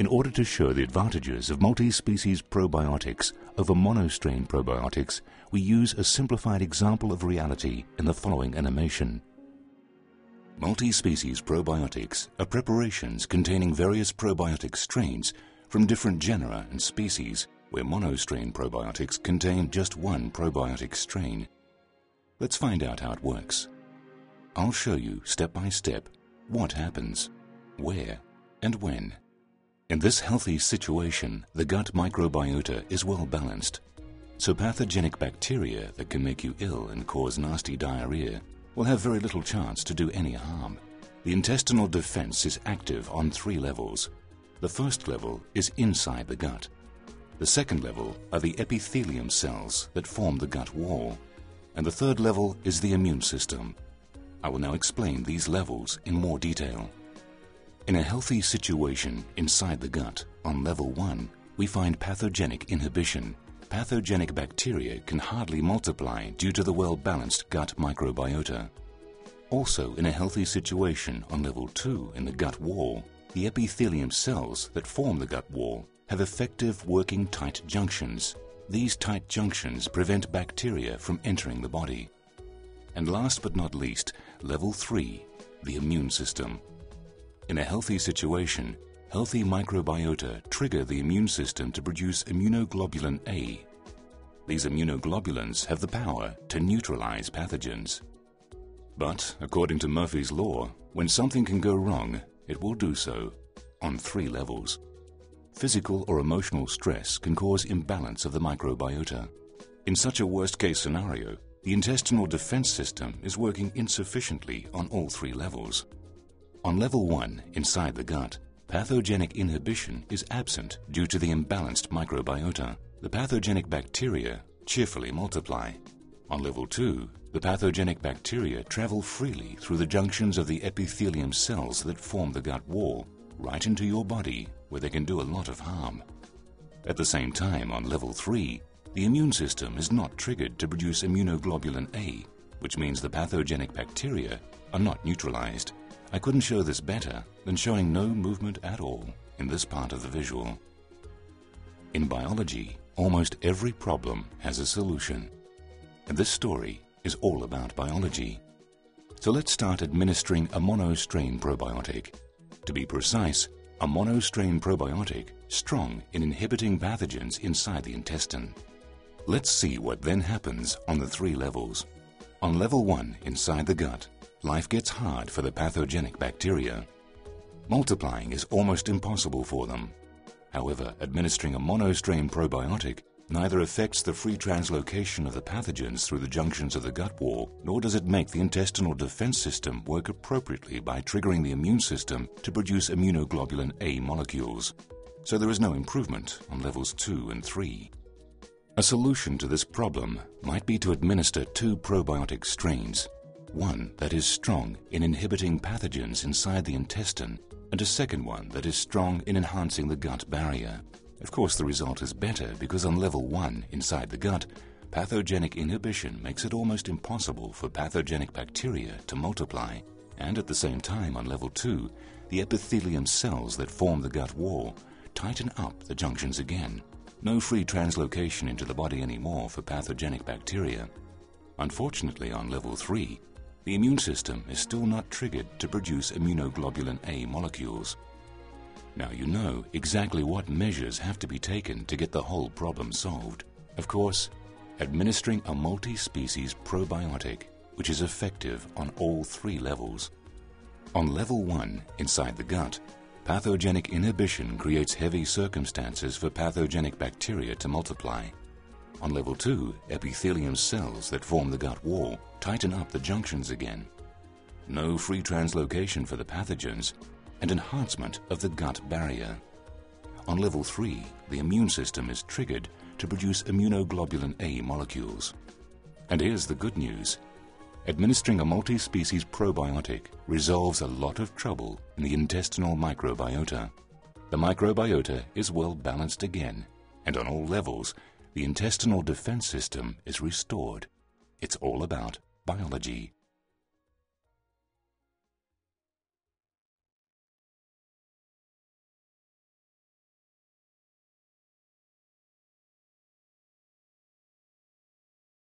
In order to show the advantages of multi-species probiotics over monostrain probiotics, we use a simplified example of reality in the following animation. Multi-species probiotics are preparations containing various probiotic strains from different genera and species, where monostrain probiotics contain just one probiotic strain. Let's find out how it works. I'll show you step by step what happens, where, and when. In this healthy situation, the gut microbiota is well balanced. So pathogenic bacteria that can make you ill and cause nasty diarrhea will have very little chance to do any harm. The intestinal defense is active on three levels. The first level is inside the gut. The second level are the epithelium cells that form the gut wall. And the third level is the immune system. I will now explain these levels in more detail. In a healthy situation inside the gut, on level 1, we find pathogenic inhibition. Pathogenic bacteria can hardly multiply due to the well-balanced gut microbiota. Also, in a healthy situation on level 2 in the gut wall, the epithelium cells that form the gut wall have effective working tight junctions. These tight junctions prevent bacteria from entering the body. And last but not least, level 3, the immune system. In a healthy situation, healthy microbiota trigger the immune system to produce immunoglobulin A. These immunoglobulins have the power to neutralize pathogens. But, according to Murphy's Law, when something can go wrong, it will do so on three levels. Physical or emotional stress can cause imbalance of the microbiota. In such a worst-case scenario, the intestinal defense system is working insufficiently on all three levels. On level 1, inside the gut, pathogenic inhibition is absent due to the imbalanced microbiota. The pathogenic bacteria cheerfully multiply. On level 2, the pathogenic bacteria travel freely through the junctions of the epithelium cells that form the gut wall, right into your body where they can do a lot of harm. At the same time, on level 3, the immune system is not triggered to produce immunoglobulin A, which means the pathogenic bacteria are not neutralized. I couldn't show this better than showing no movement at all in this part of the visual. In biology, almost every problem has a solution. And this story is all about biology. So let's start administering a monostrain probiotic. To be precise, a monostrain probiotic strong in inhibiting pathogens inside the intestine. Let's see what then happens on the three levels. On level 1, inside the gut, life gets hard for the pathogenic bacteria. Multiplying is almost impossible for them. However, administering a monostrain probiotic neither affects the free translocation of the pathogens through the junctions of the gut wall, nor does it make the intestinal defense system work appropriately by triggering the immune system to produce immunoglobulin A molecules. So there is no improvement on levels 2 and 3. A solution to this problem might be to administer two probiotic strains, one that is strong in inhibiting pathogens inside the intestine and a second one that is strong in enhancing the gut barrier. Of course, the result is better because on level 1, inside the gut, pathogenic inhibition makes it almost impossible for pathogenic bacteria to multiply. And at the same time, on level 2, the epithelium cells that form the gut wall tighten up the junctions again. No free translocation into the body anymore for pathogenic bacteria. Unfortunately, on level 3, the immune system is still not triggered to produce immunoglobulin A molecules. Now you know exactly what measures have to be taken to get the whole problem solved. Of course, administering a multi-species probiotic, which is effective on all three levels. On level 1, inside the gut, Pathogenic inhibition creates heavy circumstances for pathogenic bacteria to multiply. On level 2, epithelium cells that form the gut wall tighten up the junctions again. No free translocation for the pathogens and enhancement of the gut barrier. On level 3, the immune system is triggered to produce immunoglobulin A molecules. And here's the good news. Administering a multi-species probiotic resolves a lot of trouble in the intestinal microbiota. The microbiota is well balanced again, and on all levels, the intestinal defense system is restored. It's all about biology.